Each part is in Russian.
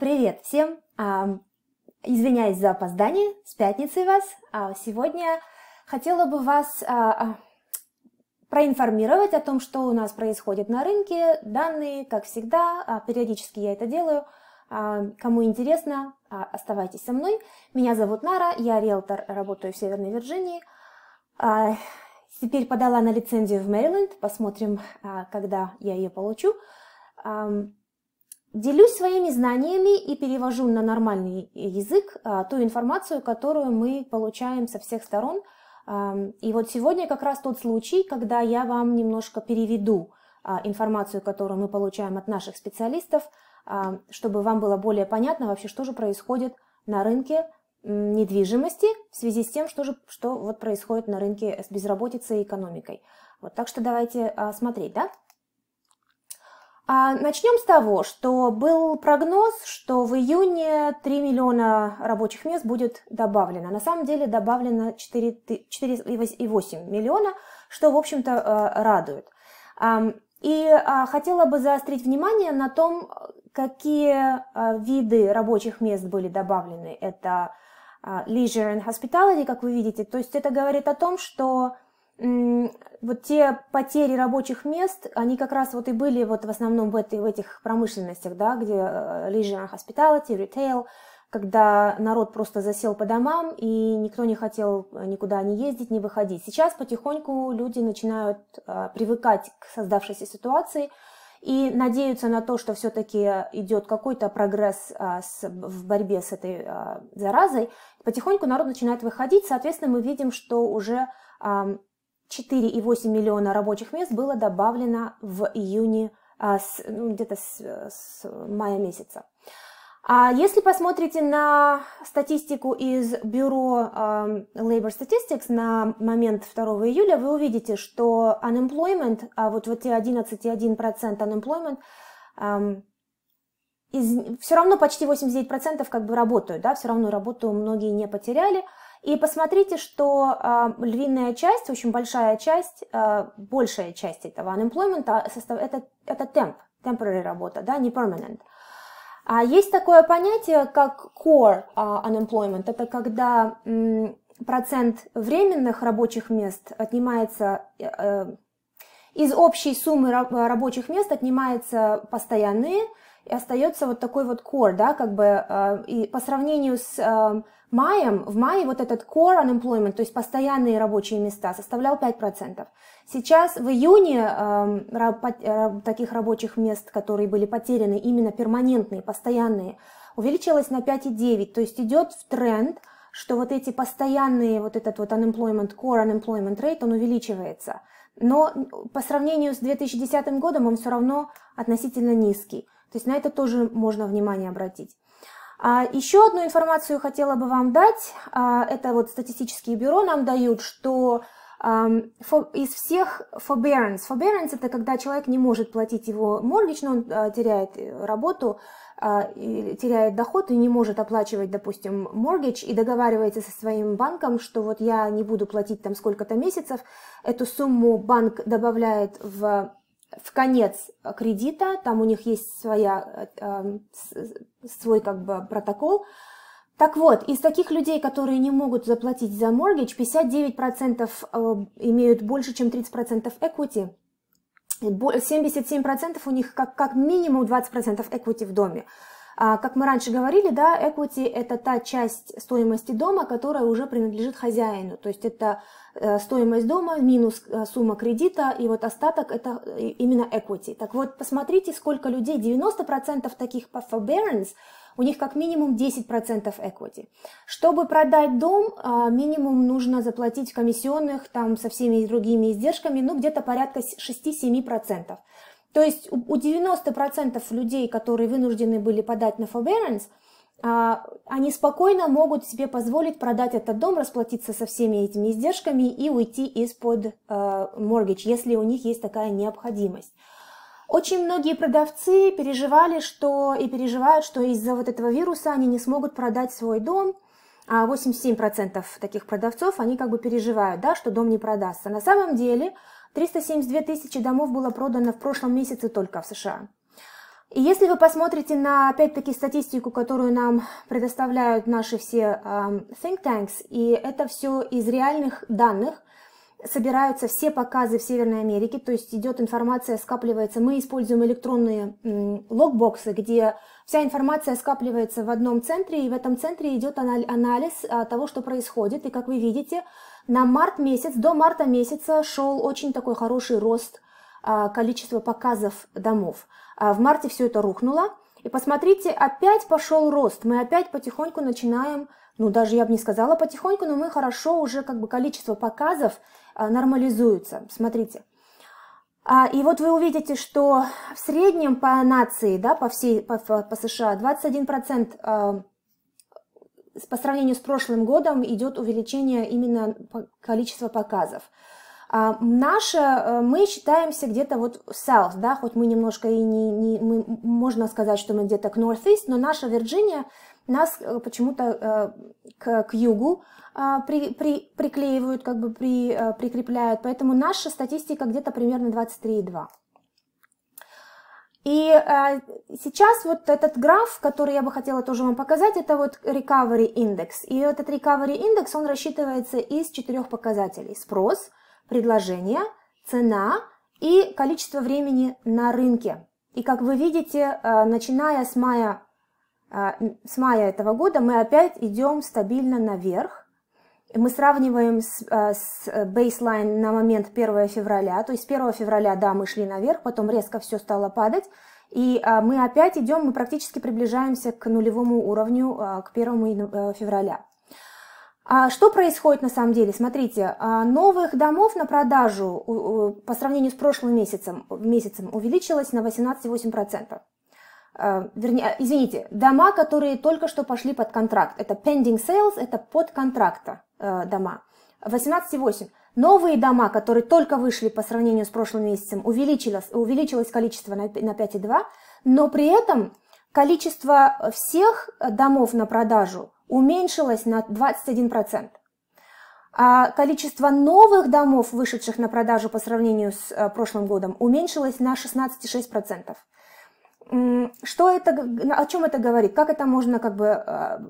Привет всем! А, извиняюсь за опоздание, с пятницей вас. А сегодня хотела бы вас а, проинформировать о том, что у нас происходит на рынке. Данные, как всегда, периодически я это делаю. Кому интересно, оставайтесь со мной. Меня зовут Нара, я риэлтор, работаю в Северной Вирджинии. Теперь подала на лицензию в Мэриленд, посмотрим, когда я ее получу. Делюсь своими знаниями и перевожу на нормальный язык а, ту информацию, которую мы получаем со всех сторон. И вот сегодня как раз тот случай, когда я вам немножко переведу а, информацию, которую мы получаем от наших специалистов, а, чтобы вам было более понятно вообще, что же происходит на рынке недвижимости в связи с тем, что, же, что вот происходит на рынке с безработицей и экономикой. Вот, так что давайте смотреть, да? А начнем с того, что был прогноз, что в июне 3 миллиона рабочих мест будет добавлено. На самом деле добавлено 4,8 миллиона, что, в общем-то, э, радует. И а, хотела бы заострить внимание на том, какие а, виды рабочих мест были добавлены. Это leisure and hospitality, как вы видите. То есть это говорит о том, что вот те потери рабочих мест, они как раз вот и были вот в основном в, этой, в этих промышленностях, да, где э, leisure hospitality, retail, когда народ просто засел по домам, и никто не хотел никуда не ездить, не выходить. Сейчас потихоньку люди начинают а, привыкать к создавшейся ситуации и надеются на то, что все-таки идет какой-то прогресс с, в борьбе с этой заразой. Потихоньку народ начинает выходить, соответственно, мы видим, что уже 4,8 миллиона рабочих мест было добавлено в июне, а, ну, где-то с, с мая месяца. А если посмотрите на статистику из бюро um, Labor Statistics на момент 2 июля, вы увидите, что unemployment, а вот, вот эти 11,1% unemployment, из, все равно почти 89% как бы работают, да, все равно работу многие не потеряли – и посмотрите, что э, львиная часть, очень большая часть, э, большая часть этого unemployment состав, это, это temp, temporary работа, да, не permanent. А есть такое понятие, как core uh, unemployment. Это когда м, процент временных рабочих мест отнимается э, из общей суммы рабочих мест отнимается постоянные, и остается вот такой вот core, да, как бы, э, и по сравнению с э, маем, в мае вот этот core unemployment, то есть постоянные рабочие места, составлял 5%. Сейчас в июне э, таких рабочих мест, которые были потеряны, именно перманентные, постоянные, увеличилось на 5,9, то есть идет в тренд, что вот эти постоянные, вот этот вот unemployment, core unemployment rate, он увеличивается. Но по сравнению с 2010 годом он все равно относительно низкий. То есть на это тоже можно внимание обратить. А еще одну информацию хотела бы вам дать. А, это вот статистические бюро нам дают, что из всех forbearance, forbearance это когда человек не может платить его mortgage, но он а, теряет работу, теряет доход и не может оплачивать, допустим, mortgage и договаривается со своим банком, что вот я не буду платить там сколько-то месяцев, эту сумму банк добавляет в в конец кредита, там у них есть своя, э, свой как бы протокол. Так вот, из таких людей, которые не могут заплатить за mortgage, 59% э, имеют больше, чем 30% equity, 77% у них как, как минимум 20% equity в доме. А, как мы раньше говорили, да, equity – это та часть стоимости дома, которая уже принадлежит хозяину. То есть это э, стоимость дома минус э, сумма кредита, и вот остаток – это именно equity. Так вот, посмотрите, сколько людей, 90% таких по forbearance, у них как минимум 10% equity. Чтобы продать дом, минимум нужно заплатить комиссионных там со всеми другими издержками, ну где-то порядка 6-7%. То есть у 90% людей, которые вынуждены были подать на forbearance, а, они спокойно могут себе позволить продать этот дом, расплатиться со всеми этими издержками и уйти из-под а, mortgage, если у них есть такая необходимость. Очень многие продавцы переживали, что и переживают, что из-за вот этого вируса они не смогут продать свой дом. А 87% таких продавцов, они как бы переживают, да, что дом не продастся. На самом деле 372 тысячи домов было продано в прошлом месяце только в США. И если вы посмотрите на, опять-таки, статистику, которую нам предоставляют наши все um, think tanks, и это все из реальных данных, собираются все показы в Северной Америке, то есть идет информация, скапливается. Мы используем электронные логбоксы, где вся информация скапливается в одном центре, и в этом центре идет анализ а, того, что происходит. И как вы видите, на март месяц, до марта месяца шел очень такой хороший рост а, количества показов домов. А в марте все это рухнуло. И посмотрите, опять пошел рост. Мы опять потихоньку начинаем, ну даже я бы не сказала потихоньку, но мы хорошо уже как бы количество показов а, нормализуется. Смотрите. И вот вы увидите, что в среднем по нации, да, по всей, по, по США, 21% а, по сравнению с прошлым годом идет увеличение именно количества показов. А, наша, мы считаемся где-то вот south, да, хоть мы немножко и не, не мы, можно сказать, что мы где-то к northeast, но наша Вирджиния нас э, почему-то э, к, к югу а, при, при, приклеивают, как бы при, э, прикрепляют. Поэтому наша статистика где-то примерно 23,2. И э, сейчас вот этот граф, который я бы хотела тоже вам показать, это вот Recovery Index. И этот Recovery Index, он рассчитывается из четырех показателей. Спрос, предложение, цена и количество времени на рынке. И как вы видите, э, начиная с мая, э, с мая этого года мы опять идем стабильно наверх мы сравниваем с, э, с baseline на момент 1 февраля, то есть 1 февраля, да, мы шли наверх, потом резко все стало падать, и а, мы опять идем, мы практически приближаемся к нулевому уровню, к 1 февраля. А что происходит на самом деле? Смотрите, новых домов на продажу по сравнению с прошлым месяцем, месяцем увеличилось на 18,8%. Э, вернее, извините, дома, которые только что пошли под контракт. Это pending sales, это под контракта э, дома. 18,8. Новые дома, которые только вышли по сравнению с прошлым месяцем, увеличилось, увеличилось количество на, на 5,2, но при этом количество всех домов на продажу уменьшилось на 21%. А количество новых домов, вышедших на продажу по сравнению с э, прошлым годом, уменьшилось на 16,6%. Что это, о чем это говорит? Как это можно как бы а,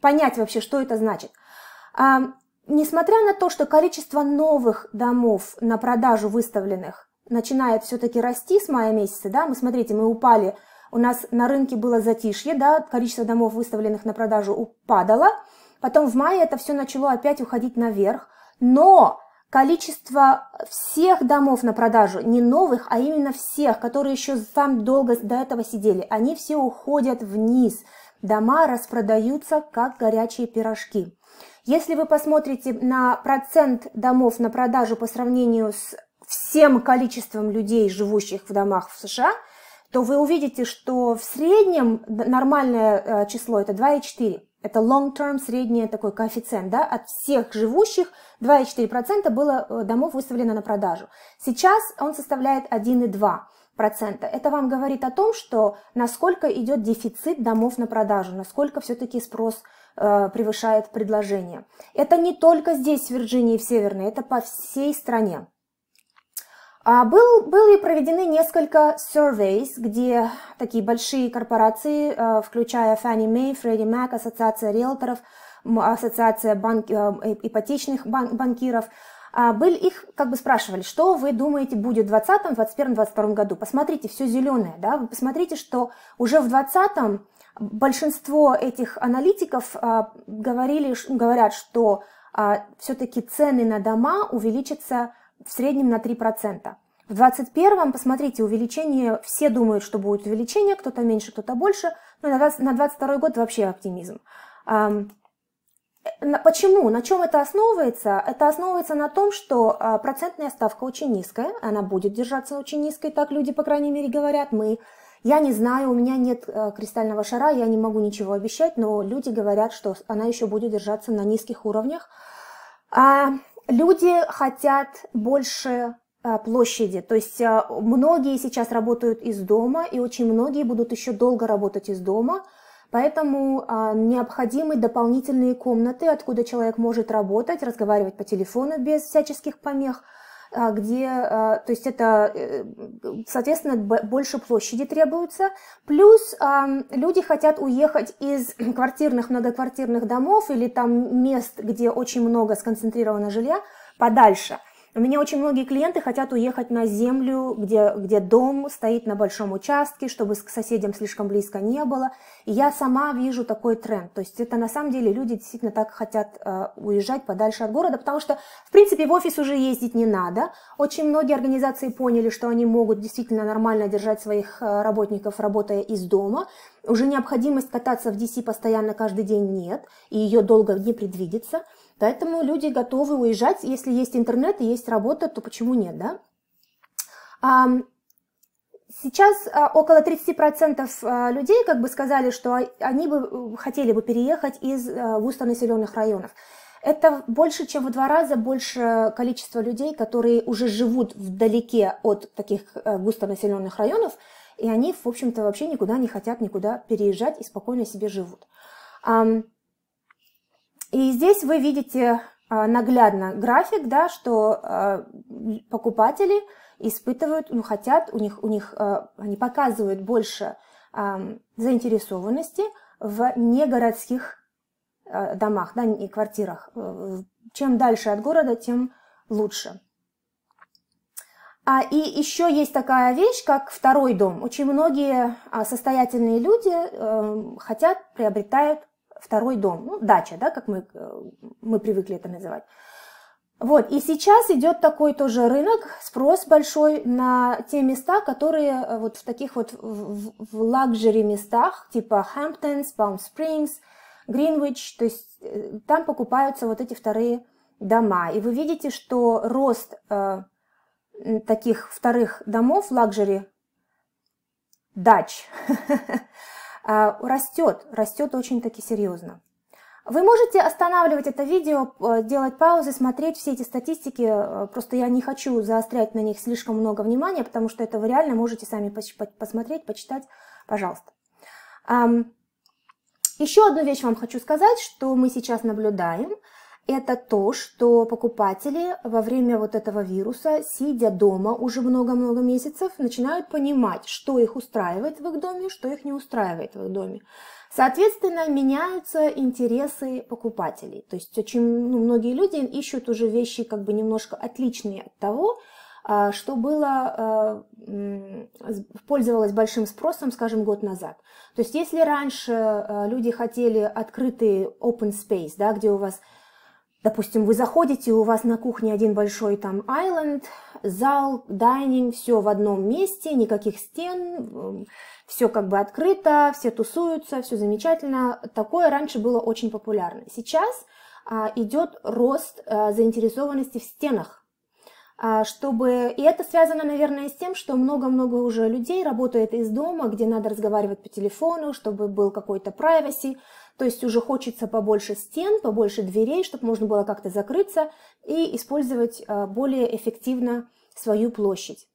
понять вообще, что это значит? А, несмотря на то, что количество новых домов на продажу выставленных начинает все-таки расти с мая месяца, да, мы смотрите, мы упали, у нас на рынке было затишье, да, количество домов, выставленных на продажу, упадало, потом в мае это все начало опять уходить наверх, но количество всех домов на продажу, не новых, а именно всех, которые еще там долго до этого сидели, они все уходят вниз. Дома распродаются, как горячие пирожки. Если вы посмотрите на процент домов на продажу по сравнению с всем количеством людей, живущих в домах в США, то вы увидите, что в среднем нормальное э, число это 2,4. Это long-term средний такой коэффициент, да, от всех живущих 2,4% было э, домов выставлено на продажу. Сейчас он составляет 1,2%. Это вам говорит о том, что насколько идет дефицит домов на продажу, насколько все-таки спрос э, превышает предложение. Это не только здесь, в Вирджинии, в Северной, это по всей стране. А был, были проведены несколько surveys, где такие большие корпорации, э, включая Fannie Mae, Freddie Mac, Ассоциация риэлторов, Ассоциация банк, э, ипотечных бан, банкиров, были, их как бы спрашивали, что вы думаете будет в 2020, 2021, 2022 году. Посмотрите, все зеленое, да, вы посмотрите, что уже в 2020 большинство этих аналитиков а, говорили, говорят, что а, все-таки цены на дома увеличатся в среднем на 3%. В 2021 посмотрите, увеличение, все думают, что будет увеличение, кто-то меньше, кто-то больше, но на 2022 год вообще оптимизм. Почему? На чем это основывается? Это основывается на том, что а, процентная ставка очень низкая, она будет держаться очень низкой, так люди, по крайней мере, говорят. Мы, я не знаю, у меня нет э, кристального шара, я не могу ничего обещать, но люди говорят, что она еще будет держаться на низких уровнях. А Люди хотят больше а, площади. То есть а, многие сейчас работают из дома, и очень многие будут еще долго работать из дома. Поэтому а, необходимы дополнительные комнаты, откуда человек может работать, разговаривать по телефону без всяческих помех. а, где, а, то есть это, э, соответственно, больше площади требуется. Плюс люди хотят уехать из квартирных, многоквартирных домов или там мест, где очень много сконцентрировано жилья, подальше – у меня очень многие клиенты хотят уехать на землю, где, где дом стоит на большом участке, чтобы к соседям слишком близко не было. И я сама вижу такой тренд. То есть это на самом деле люди действительно так хотят э, уезжать подальше от города, потому что, в принципе, в офис уже ездить не надо. Очень многие организации поняли, что они могут действительно нормально держать своих э, работников, работая из дома. Уже необходимость кататься в DC постоянно каждый день нет, и ее долго не предвидится. Поэтому люди готовы уезжать, если есть интернет и есть работа, то почему нет, да? Сейчас а, около 30% а, людей как бы сказали, что они бы хотели бы переехать из а, густонаселенных районов. Это больше, чем в два раза больше количество людей, которые уже живут вдалеке от таких густонаселенных районов, и они, в общем-то, вообще никуда не хотят никуда переезжать и спокойно себе живут. И здесь вы видите а, наглядно график, да, что а, покупатели испытывают, ну, хотят, у них, у них, а, они показывают больше заинтересованности в негородских домах, да, и квартирах. Чем дальше от города, тем лучше. А, и еще есть такая вещь, как второй дом. Очень многие состоятельные люди э, хотят, приобретают второй дом, ну, дача, да, как мы, э, мы привыкли это называть. Вот, и сейчас идет такой тоже рынок, спрос большой на те места, которые э, вот в таких вот в, в лакжери местах, типа Palm Springs, Greenwich, то есть э, там покупаются вот эти вторые дома. И вы видите, что рост э, таких вторых домов, лакжери, дач, растет, растет очень-таки серьезно. Вы можете останавливать это видео, э, делать паузы, смотреть все эти статистики. Э, просто я не хочу заострять на них слишком много внимания, потому что это вы реально можете сами посмотреть, почитать, пожалуйста. Еще одну вещь вам хочу сказать, что мы сейчас наблюдаем – это то, что покупатели во время вот этого вируса, сидя дома уже много-много месяцев, начинают понимать, что их устраивает в их доме, что их не устраивает в их доме. Соответственно, меняются интересы покупателей. То есть очень ну, многие люди ищут уже вещи как бы немножко отличные от того, а, что было, а, пользовалось большим спросом, скажем, год назад. То есть если раньше а, люди хотели открытый open space, да, где у вас Допустим, вы заходите, у вас на кухне один большой там айленд, зал, дайнинг, все в одном месте, никаких стен, все как бы открыто, все тусуются, все замечательно. Такое раньше было очень популярно. Сейчас а, идет рост а, заинтересованности в стенах. А, чтобы... И это связано, наверное, с тем, что много-много уже людей работает из дома, где надо разговаривать по телефону, чтобы был какой-то privacy, то есть уже хочется побольше стен, побольше дверей, чтобы можно было как-то закрыться и использовать а, более эффективно свою площадь.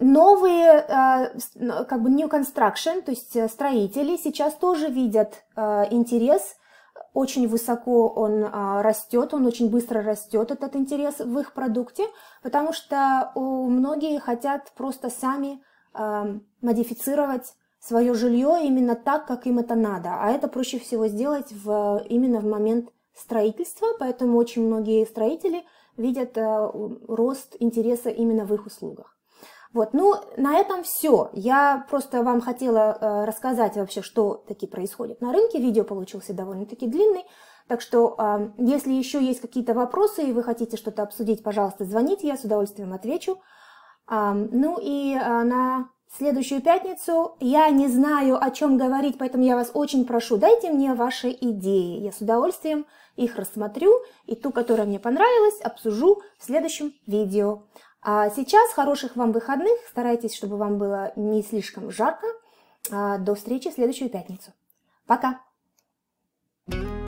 Новые, а, как бы new construction, то есть э, строители сейчас тоже видят интерес, очень высоко он растет, он очень быстро растет, этот интерес в их продукте, потому что многие хотят просто сами модифицировать свое жилье именно так, как им это надо. А это проще всего сделать в, именно в момент строительства, поэтому очень многие строители видят э, рост интереса именно в их услугах. Вот, ну, на этом все. Я просто вам хотела э, рассказать вообще, что таки происходит на рынке. Видео получился довольно-таки длинный. Так что, э, если еще есть какие-то вопросы и вы хотите что-то обсудить, пожалуйста, звоните, я с удовольствием отвечу. Э, ну и э, на следующую пятницу. Я не знаю, о чем говорить, поэтому я вас очень прошу, дайте мне ваши идеи. Я с удовольствием их рассмотрю и ту, которая мне понравилась, обсужу в следующем видео. А сейчас хороших вам выходных. Старайтесь, чтобы вам было не слишком жарко. А, до встречи в следующую пятницу. Пока! thank you